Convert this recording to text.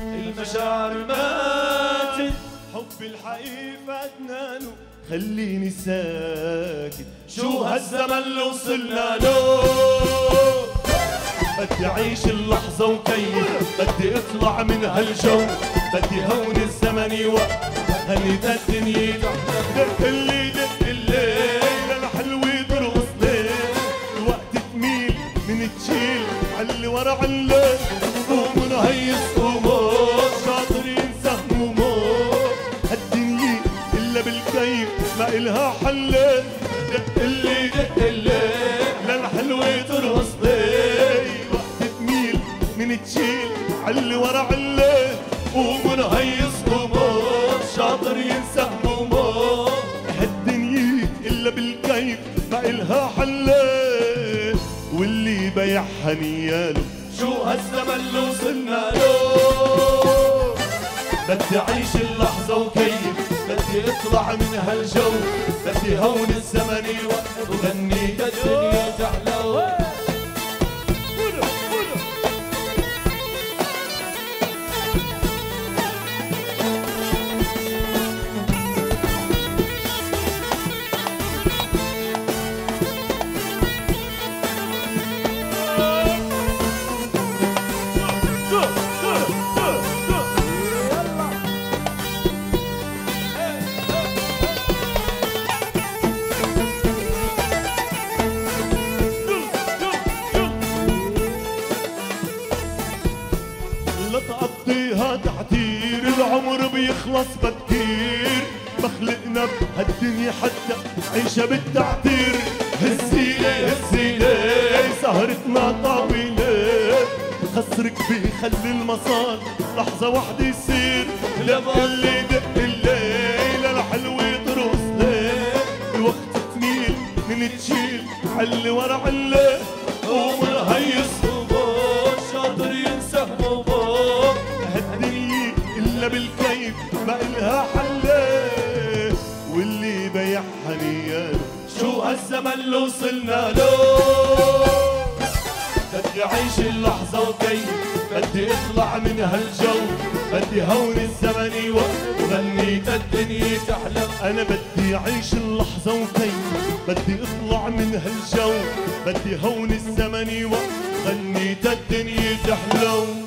المشاعر ماتت حب الحقيقي فاتنانو خليني ساكت. شو هالزمن اللي وصلنا له؟ بدي أعيش اللحظة وكيف؟ بدي أطلع من هالجو. بدي هون الزمن يوقف. خلي الدنيا دق اللي دق الليل. الحلوة ترقص ليل. الوقت تميل من تشيل. علي ورا علي. قوم نهيص قوموت ما إلها حل. دق اللي دق الليل للحلوة ترقص ليل وقت تميل من تشيل علي ورا علي. قوم نهيص قوموت شاطر ينسى هموموت هالدنيا إلا بالكيف ما إلها حل. واللي بيعها نياله شو هالزمن اللي وصلنا له؟ بدي أعيش اللحظة وكيف بدي اطلع من هالجو بدي هون الزمن يوقف وغني. الدنيا تحلو تقضيها تعتير العمر بيخلص بكير مخلقنا بهالدنيا حتى عيشها بالتعتير. هالزينة هالزينة سهرتنا طويلة. خسرك بيخلي المسار لحظة واحدة يصير. دق اللي دق الليل الحلوة ترقص ليل الوقت تميل من تشيل علي ورا علي قوم نهيص الزمن اللي وصلنا له بدي أعيش اللحظة وكي بدي أطلع من هالجو. بدي هون الزمن يوقف وغنيت الدنيا تحلم. أنا بدي أعيش اللحظة وكي بدي أطلع من هالجو. بدي هون الزمن يوقف وغنيت الدنيا تحلم